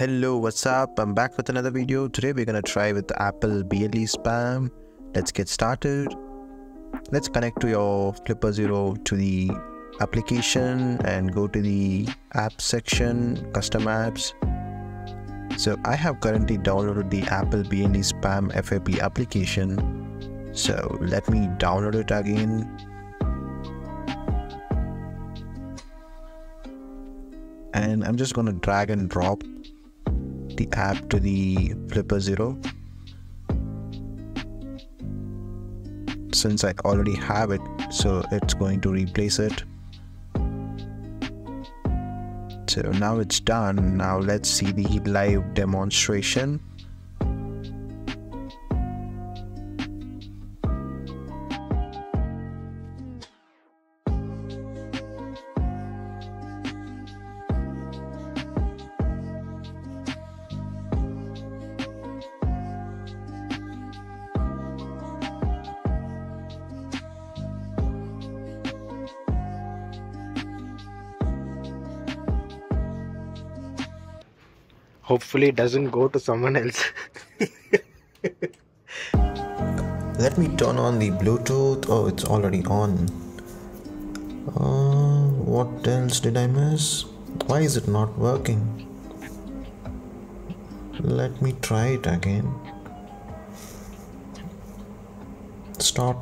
Hello, what's up? I'm back with another video. Today we're gonna try with Apple BLE spam. Let's get started. Let's connect to your Flipper Zero to the application and go to the app section, custom apps. So I have currently downloaded the Apple BLE spam FAP application. So let me download it again and I'm just gonna drag and drop the app to the Flipper Zero. Since I already have it so it's going to replace it. So now it's done. Now let's see the live demonstration hopefully it doesn't go to someone else. Let me turn on the bluetooth. Oh it's already on. Uh, what else did i miss? Why is it not working? Let me try it again. Stop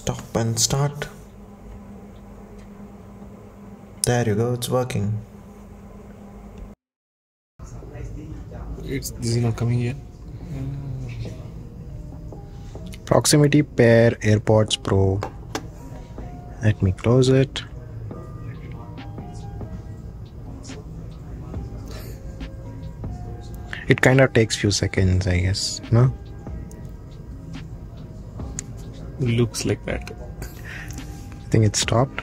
stop and start. There you go it's working it's this is not coming yet. Proximity pair airpods pro. Let me close it. It kind of takes few seconds i guess no? Looks like that. I think it stopped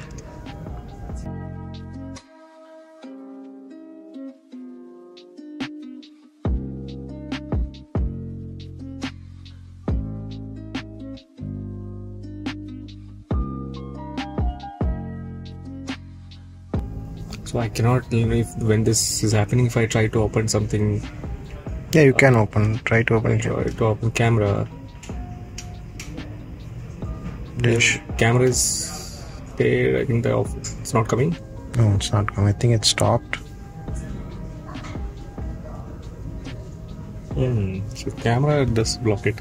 so I cannot if when this is happening if I try to open something. Yeah you can open try to open. Try to open camera. Dish. Camera is there I think the off it's not coming. No it's not coming. I think it stopped. Hmm so camera does block it